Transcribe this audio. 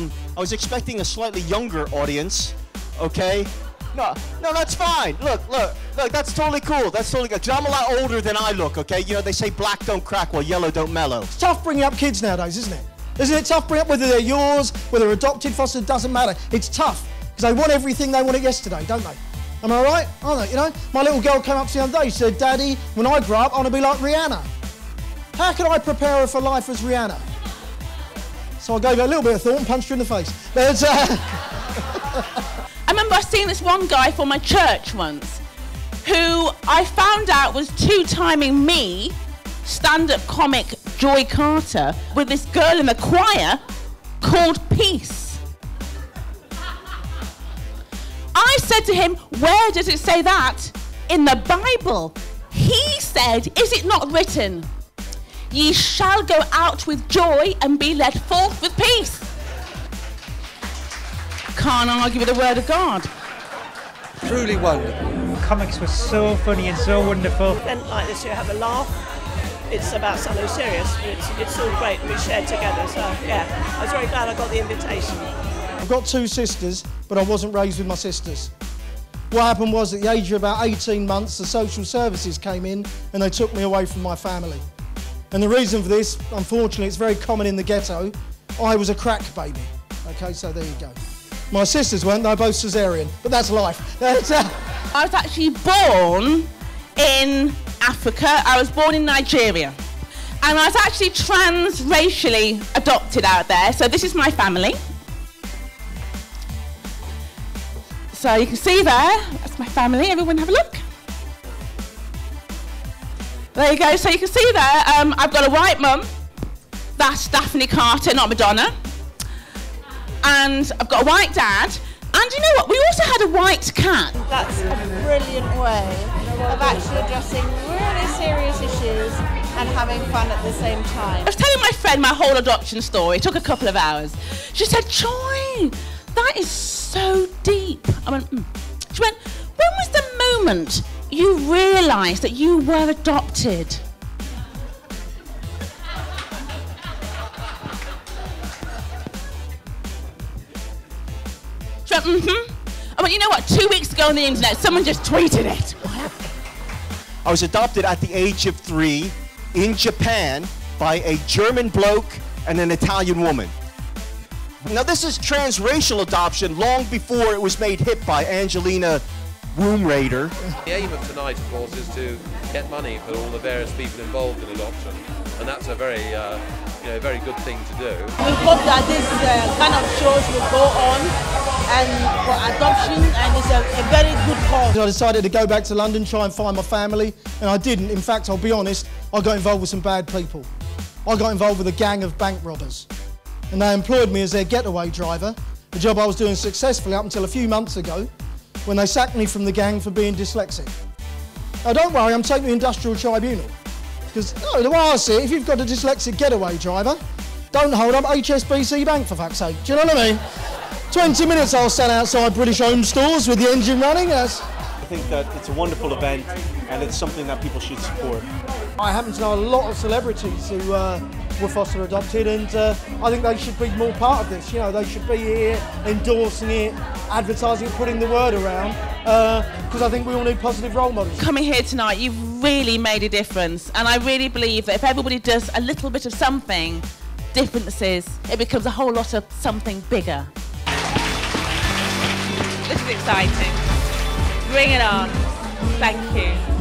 um, I was expecting a slightly younger audience. Okay. No, no, that's fine. Look, look, look. That's totally cool. That's totally good. Cause I'm a lot older than I look. Okay. You know they say black don't crack while yellow don't mellow. It's tough bringing up kids nowadays, isn't it? Isn't it tough bringing up whether they're yours, whether they're adopted, fostered, doesn't matter. It's tough because they want everything they want it yesterday, don't they? Am I right? Aren't they? You know, my little girl came up to me the other day. She said, "Daddy, when I grow up, I want to be like Rihanna. How can I prepare her for life as Rihanna?" So I gave her a little bit of and punched her in the face. But, uh, I remember seeing this one guy from my church once who I found out was two timing me, stand up comic Joy Carter, with this girl in the choir called Peace. I said to him, Where does it say that in the Bible? He said, Is it not written? Ye shall go out with joy and be led forth with peace. Can't argue with the word of God. Truly wonderful. Comics were so funny and so wonderful. event like this, you have a laugh. It's about something serious. It's, it's all great we shared together. So, yeah, I was very glad I got the invitation. I've got two sisters, but I wasn't raised with my sisters. What happened was at the age of about 18 months, the social services came in and they took me away from my family. And the reason for this, unfortunately, it's very common in the ghetto. I was a crack baby. Okay, so there you go. My sisters weren't, they were both cesarean, but that's life. That's, uh, I was actually born in Africa. I was born in Nigeria. And I was actually transracially adopted out there. So this is my family. So you can see there, that's my family. Everyone have a look. There you go. So you can see there, um, I've got a white mum. That's Daphne Carter, not Madonna. And I've got a white dad. And you know what? We also had a white cat. That's a brilliant way of actually addressing really serious issues and having fun at the same time. I was telling my friend my whole adoption story. It took a couple of hours. She said, Joy, that is so deep. I went, mm. She went, when was the moment realised that you were adopted? She mm-hmm. I went, you know what? Two weeks ago on the internet, someone just tweeted it. I was adopted at the age of three in Japan by a German bloke and an Italian woman. Now, this is transracial adoption long before it was made hip by Angelina Womb Raider. The aim of tonight, of course, is to get money for all the various people involved in adoption, and that's a very, uh, you know, very good thing to do. We hope that this uh, kind of shows will go on and for adoption and it's a, a very good cause. I decided to go back to London, try and find my family, and I didn't. In fact, I'll be honest, I got involved with some bad people. I got involved with a gang of bank robbers, and they employed me as their getaway driver, a job I was doing successfully up until a few months ago, when they sacked me from the gang for being dyslexic. Now, don't worry, I'm taking the industrial tribunal. Because, no, the way I see it, if you've got a dyslexic getaway driver, don't hold up HSBC Bank for fuck's sake. Do you know what I mean? 20 minutes I'll stand outside British Home Stores with the engine running. That's... I think that it's a wonderful event and it's something that people should support. I happen to know a lot of celebrities who uh, were foster adopted, and uh, I think they should be more part of this. You know, they should be here endorsing it, advertising it, putting the word around, because I think we all need positive role models. Coming here tonight, you've really made a difference. And I really believe that if everybody does a little bit of something, differences, it becomes a whole lot of something bigger. This is exciting. Bring it on. Thank you.